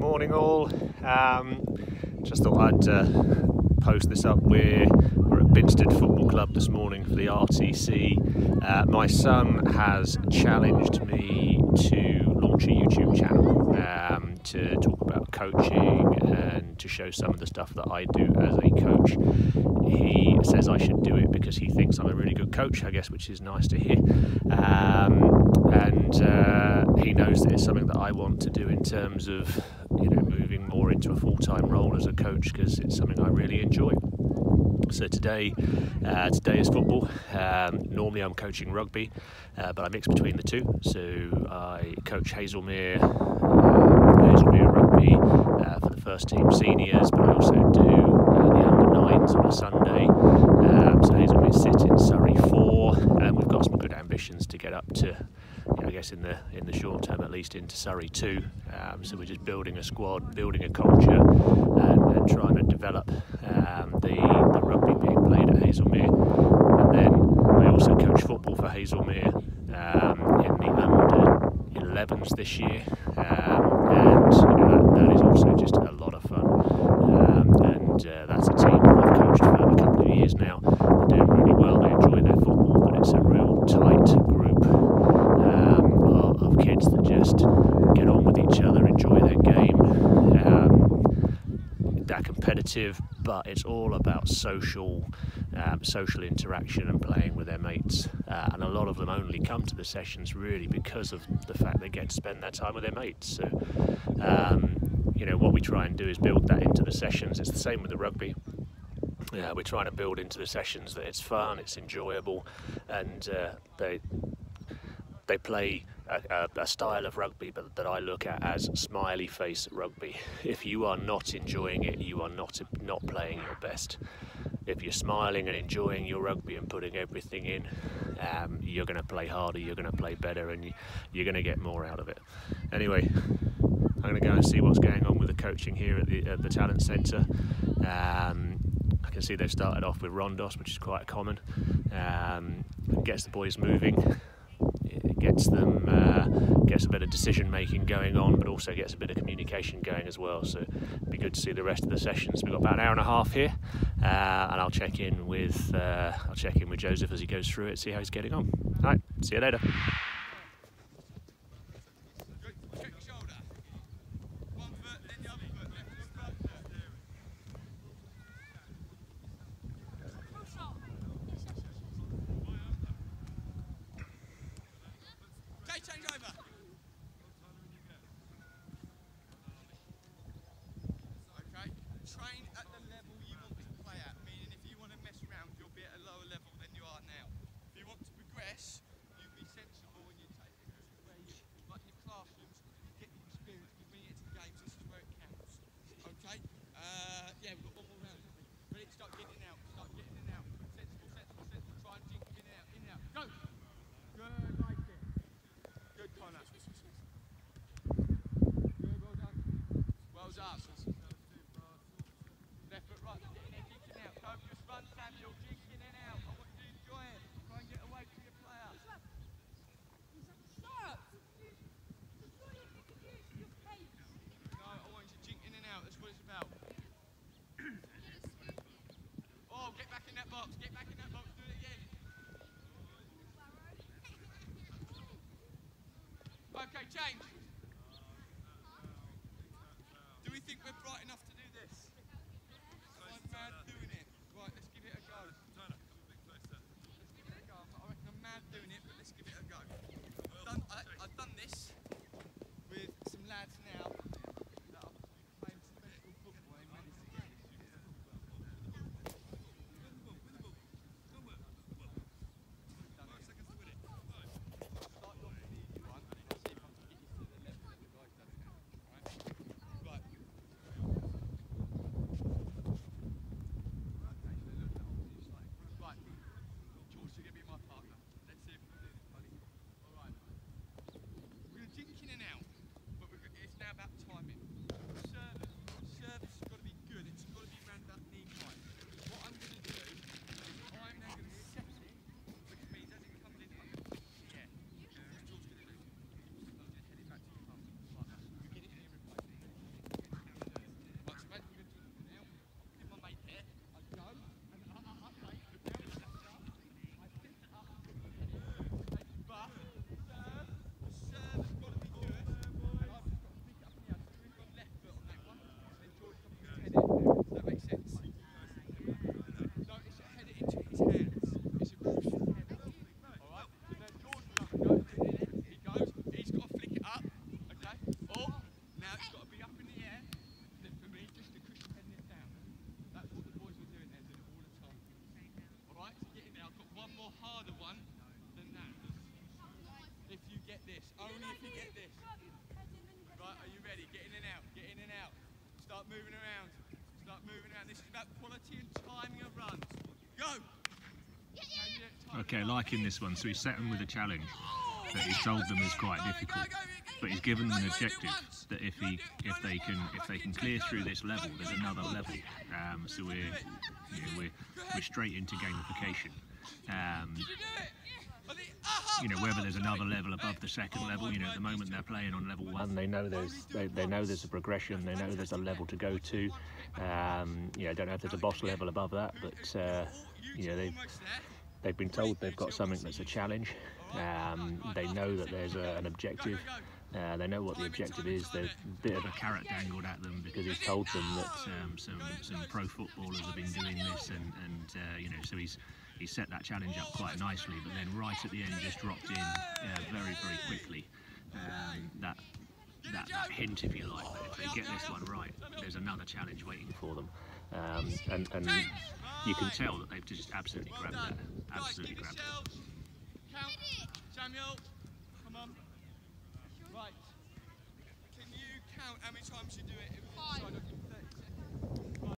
Morning all. Um, just thought I'd uh, post this up. We're, we're at Binstead Football Club this morning for the RTC. Uh, my son has challenged me to launch a YouTube channel um, to talk about coaching and to show some of the stuff that I do as a coach. He says I should do it because he thinks I'm a really good coach, I guess, which is nice to hear. Um, he knows that it's something that I want to do in terms of you know moving more into a full-time role as a coach because it's something I really enjoy. So today, uh, today is football. Um, normally I'm coaching rugby, uh, but I mix between the two. So I coach Haslemere, uh, Haslemere rugby uh, for the first team seniors, but I also do uh, the under nines on a Sunday. Um, so Haslemere sit in Surrey four, and we've got some good ambitions to get up to guess in the in the short term at least into Surrey two. Um, so we're just building a squad, building a culture, and, and trying to develop um, the, the rugby being played at Haslemere. And then I also coach football for Haslemere um, in the under 11s this year, um, and you know, that, that is also just a lot of fun. Um, and uh, that's a team I've coached for a couple of years now. They're doing really well. They enjoy their football, but it's a real tight group um, of kids that just get on with each other, enjoy their game. Um, competitive, but it's all about social, um, social interaction and playing with their mates. Uh, and a lot of them only come to the sessions really because of the fact they get to spend that time with their mates. So, um, you know, what we try and do is build that into the sessions. It's the same with the rugby. Yeah, we're trying to build into the sessions that it's fun, it's enjoyable, and uh, they they play a, a, style of rugby but that I look at as smiley face rugby. If you are not enjoying it, you are not not playing your best. If you're smiling and enjoying your rugby and putting everything in, um, you're going to play harder, you're going to play better, and you, you're going to get more out of it. Anyway, I'm going to go and see what's going on with the coaching here at the, at the Talent Centre. Um, I can see they've started off with Rondos, which is quite common. Um, gets the boys moving gets them uh, gets a bit of decision making going on, but also gets a bit of communication going as well. So it'd be good to see the rest of the sessions. We've got about an hour and a half here, uh, and I'll check in with uh, I'll check in with Joseph as he goes through it, see how he's getting on. All right, see you later. Okay, change. Do we think we're bright enough to do this? I'm mad doing it. Right, let's give it a go. Let's give it a go. I reckon I'm mad doing it, but let's give it a go. Done, I, I've done this with some lads now that are playing professional football and managed to get Start off with the easy one, and I'll see if I can get you to the moving around. Start moving around. This is about quality and timing of runs. Go! Okay, liking this one. So he's set them with a challenge that he's told them is quite difficult, but he's given them an objective that if he if they can if they can clear through this level, there's another level. Um, so we're you know, we're we're straight into gamification. Um, you know whether there's another level above the second level you know at the moment they're playing on level one. They know there's they, they know there's a progression they know there's a level to go to. Um, you know I don't know if there's a boss level above that but uh, you know they've they've been told they've got something that's a challenge. Um, they know that there's a, an objective. Uh, they know what the objective is. There's a bit of a carrot dangled at them because he's told them that um, some some pro footballers have been doing this, and, and uh, you know, so he's he set that challenge up quite nicely. But then right at the end, just dropped in uh, very very quickly um, that, that that hint, if you like, if they get this one right, there's another challenge waiting for them. Um, and, and you can tell that they've just absolutely grabbed that, absolutely grabbed it. Samuel, come on. Right. Can you count how many times you do it